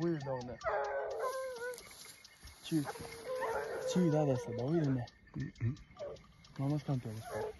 Weirdo ne. Tjur. Tjur där alltså, bara weirdo ne. Mammas kan inte göra det.